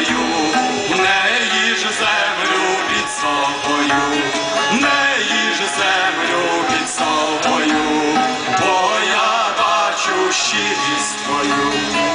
мною, не їж землю під собою, не їж землю під собою, бо я бачу щирість твою.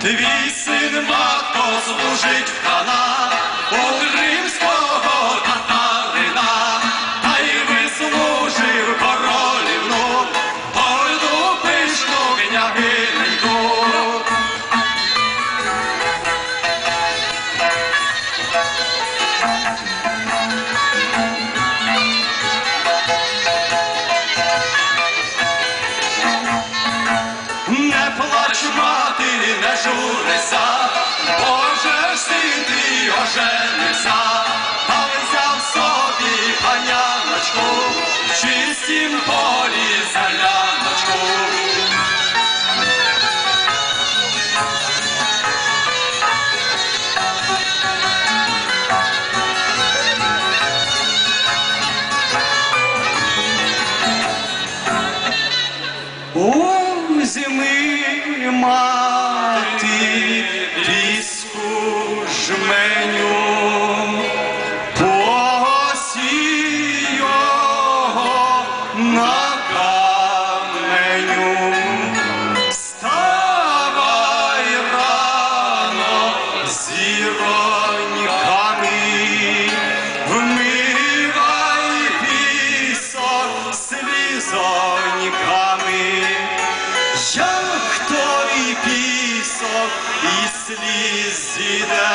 Твій син матко служить в хана, журися, Боже ж син твій оженився, та взяв собі паняночку, в чистім полі селяночку. У жменю, посій на каменю. Ставай рано зіроньками, вмивай пісок слізоньками, як той пісок пісок і сліз іде.